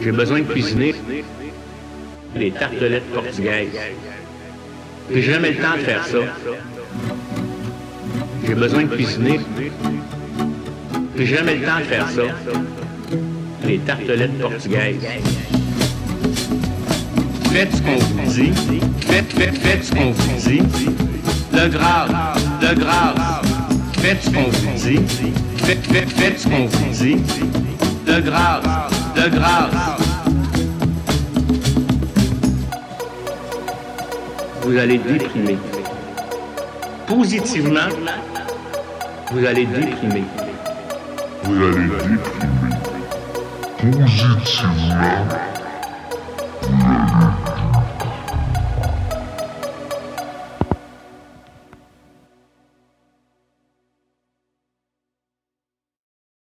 J'ai besoin de cuisiner des tartelettes portugaises. J'ai jamais le temps de faire ça. J'ai besoin de cuisiner. J'ai jamais le temps de faire ça. Les tartelettes portugaises. Faites ce qu'on vous dit. Faites, faites, faites ce qu'on vous dit. De grâce, de grâce. Faites ce qu'on vous dit. Faites, faites, faites ce qu'on vous dit. De grâce, de grâce. Vous allez déprimer. Positivement, vous allez déprimer. Vous allez déprimer. Positivement,